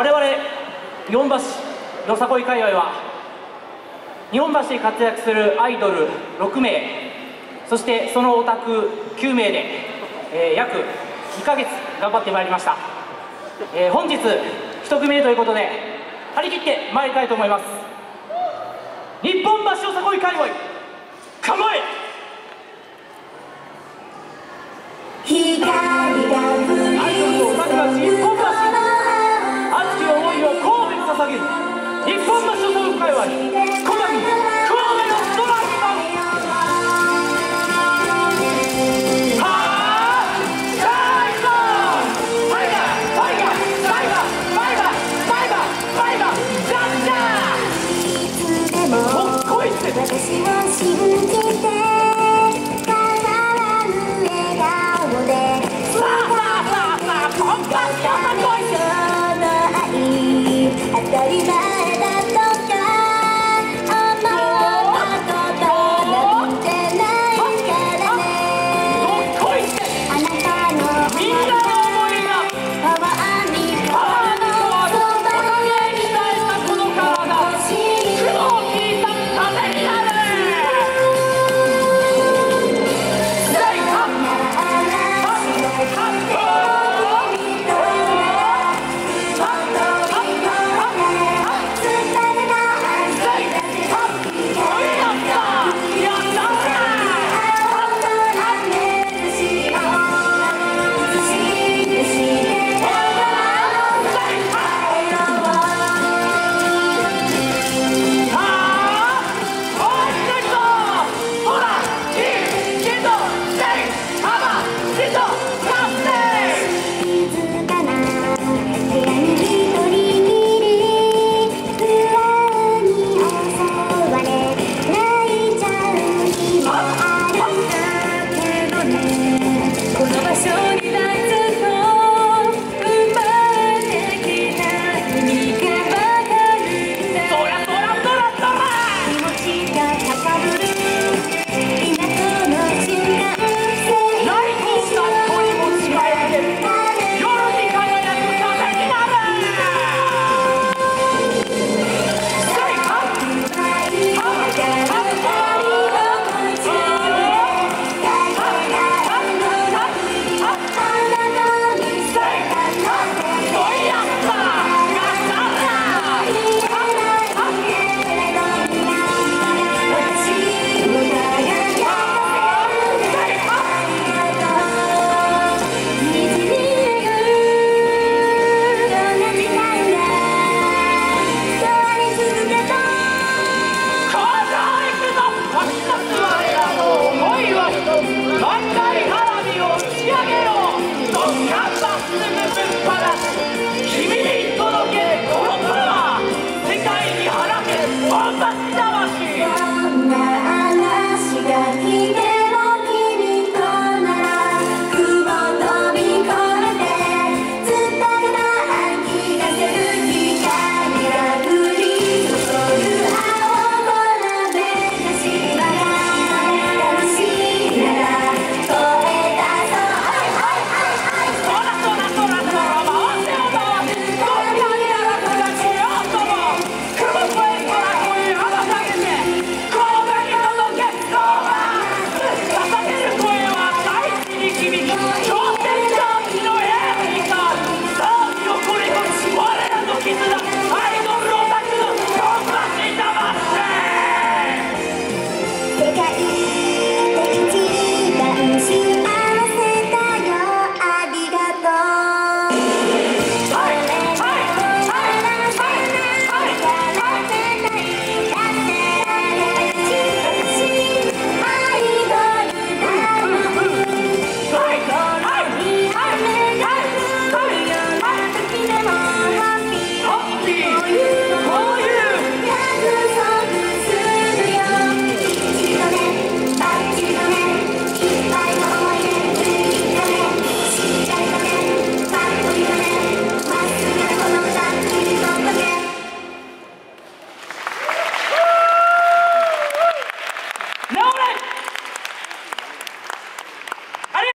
我々日本橋よさこい界隈は日本橋で活躍するアイドル6名そしてそのオタク9名で、えー、約2ヶ月頑張ってまいりました、えー、本日1組目ということで張り切ってまいりたいと思います。日本橋よさこい界隈構え!光が